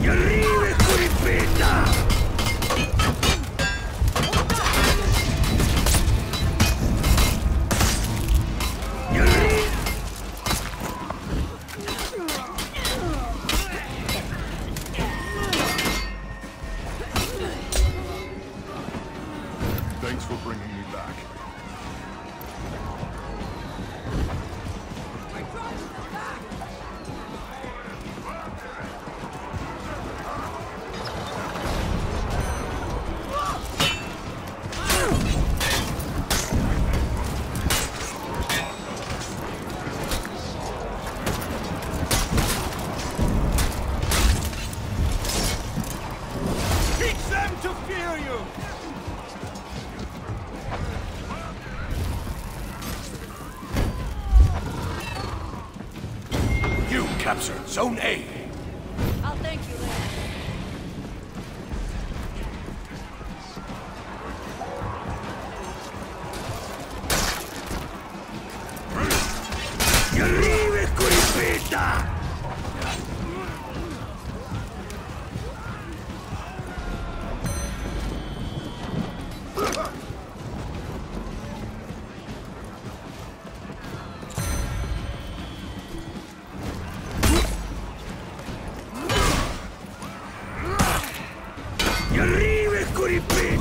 Y arriba! Thanks for bringing me back. Them to fear you! You captured Zone A.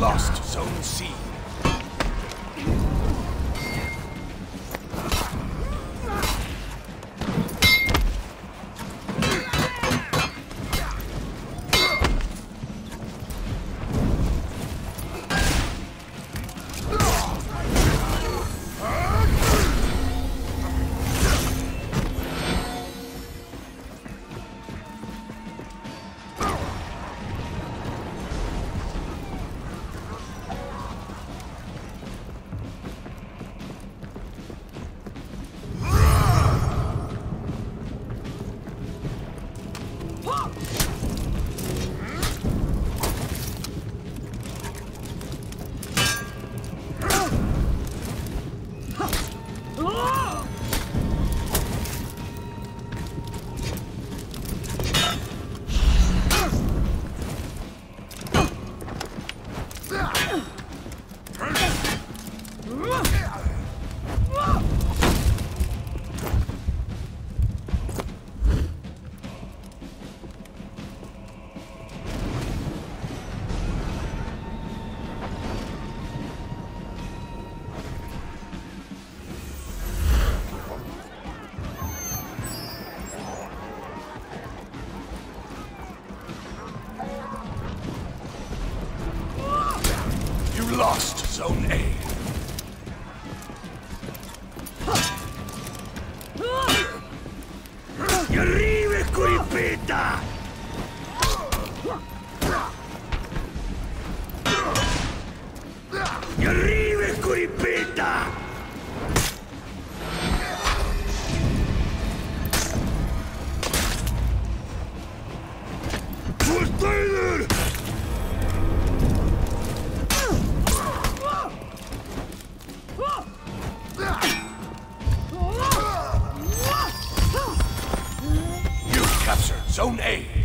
Lost Zone C. You ¡Terrible, Curipita! Zone A.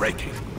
breaking.